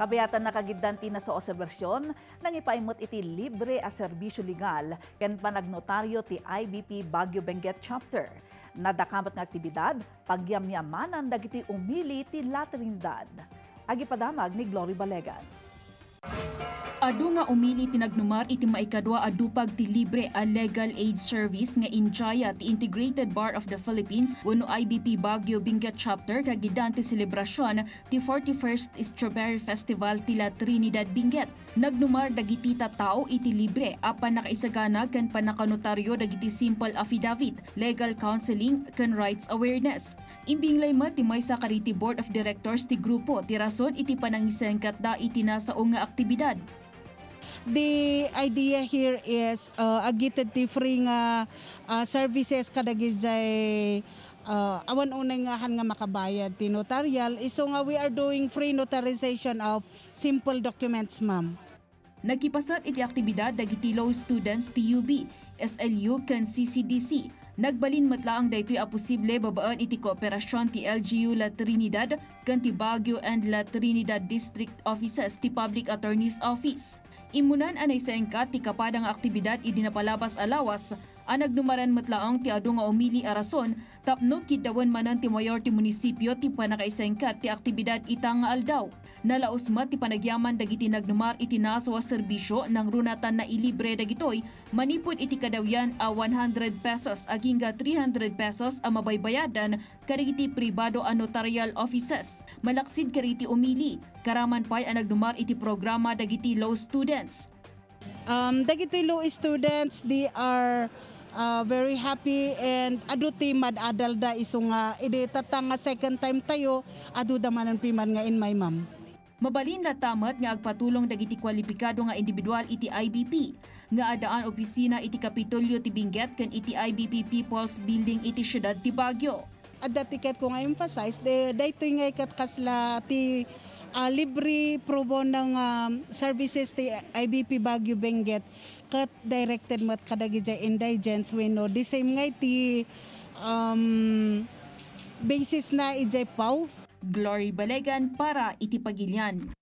Kabayatan nakagiddanti na sa obserbasyon nang ipaimot iti libre a serbisyo legal ken panagnotaryo ti IBP Baguio Benguet Chapter. Nadakamat nga aktibidad, pagyamyamanan dagiti umili ti La Trinidad. Agi padamag ni Glory Balegan. Adu nga umili tinagnumar iti maikadwa adupag ti libre a legal aid service nga injaya ti Integrated Bar of the Philippines wenno IBP Baguio Benguet Chapter kagidan ti selebrasyon ti 41st Strawberry Festival ti La Trinidad Benguet. Nagnumar dagiti tao iti libre apan nakaisagana ken panakanotaryo dagiti simple affidavit, legal counseling ken rights awareness. Imbing layma ti maysa kariti Board of Directors ti grupo ti rason iti panangisengkat da iti nasao nga aktibidad. The idea here is uh, agited ti free nga uh, services kadagit jay uh, awan unay nga han nga makabayad ti notarial. Iso nga we are doing free notarization of simple documents ma'am Nagkipasat iti aktibidad dagiti law students ti UB, SLU ken CCDC. Nagbalin matlaang daytoy a posible babaan iti kooperasyon ti LGU La Trinidad ken ti Baguio and La Trinidad District Offices ti Public Attorney's Office. Imunan anay sa engkat ti kapadang aktibidad idi napalabas alawas ang nagnumaran matlaang ti adu nga umili a rason tapno kidawan manan ti mayor ti munisipyo ti panakaisengkat ti aktibidad itang nga aldaw. Nalausmat ti panagyaman dagiti nagnumar iti nasawa serbisyo ng runatan na ilibre dagitoy manipod iti kadawyan a 100 pesos aging ga 300 pesos a mabaybayadan kadagiti pribado a notarial offices. Malaksid kariti umili karaman pay ang nagnumar iti programa dagiti law students. um, dagitoy law students they are uh, very happy and adu ti madadal da iso nga idi tatang nga second time tayo adu da manan piman nga in my ma'am Mabalin na tamat nga agpatulong dagiti kwalipikado nga individual iti IBP nga adaan opisina iti Kapitolyo ti Benguet ken iti IBP People's Building iti syudad ti Baguio. at the ticket ko nga emphasize de daytoy nga ikat kasla ti ah, libre probo ng um, services ti IBP Baguio Benguet kat directed mat kadagi jay indigents wenno the same nga ti um, basis na ijay pau Glory Balegan para iti Pagilian.